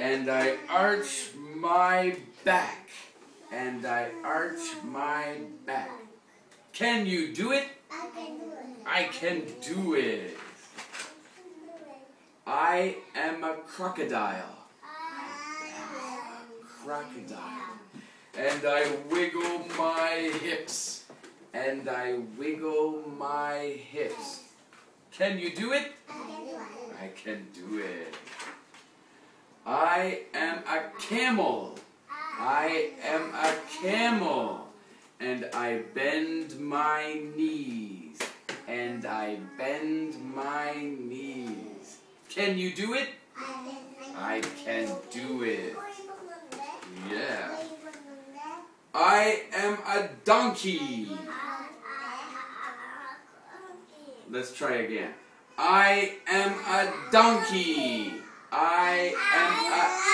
and I arch my back, and I arch my back. Can you do it? I can do it. I can do it. I am a crocodile. Crocodile. And I wiggle my hips. And I wiggle my hips. Can you do it? I can do it. I can do it. I am a camel. I am a camel. And I bend my knees. And I bend my knees. Can you do it? I can do it. Yeah. I am a donkey. Let's try again. I am a donkey. I am a.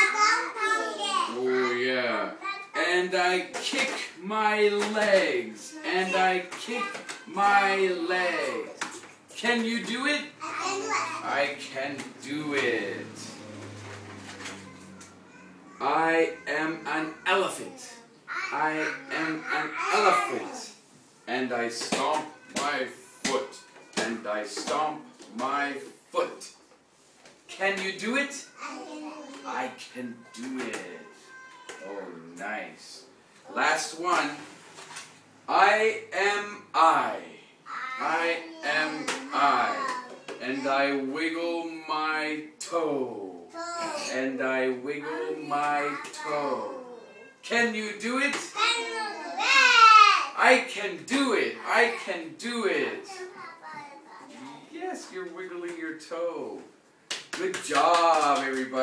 Oh, yeah. And I kick my legs. And I kick my legs. Can you do it? I can do it. I am an elephant. I am an elephant. And I stomp my foot. And I stomp my foot. Can you do it? I can do it. Oh, nice. Last one. I am I. I am I. And I wiggle my toe. And I wiggle my toe. Can you do it? I can do it. I can do it. Yes, you're wiggling your toe. Good job, everybody.